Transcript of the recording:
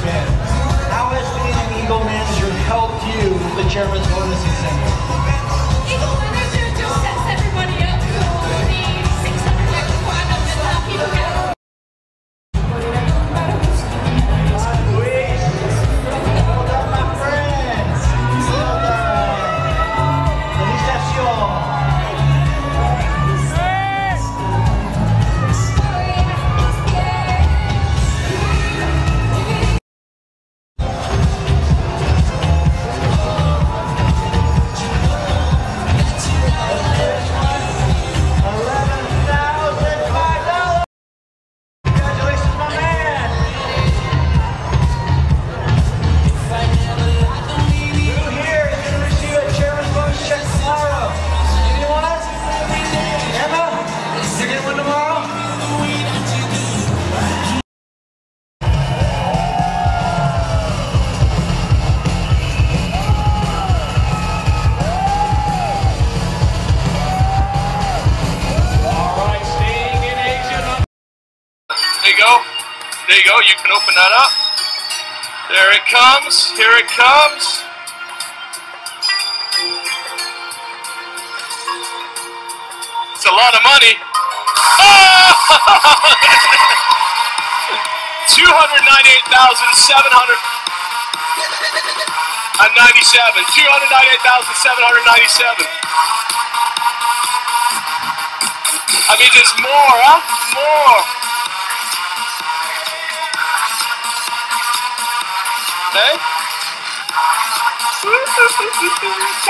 How has How SBN Eagle Manager helped you with the Chairman's Bonus Incentive? There you go. You can open that up. There it comes. Here it comes. It's a lot of money. Oh! 298,700 and 97. 298,797. I mean, there's more, huh? More. Hein?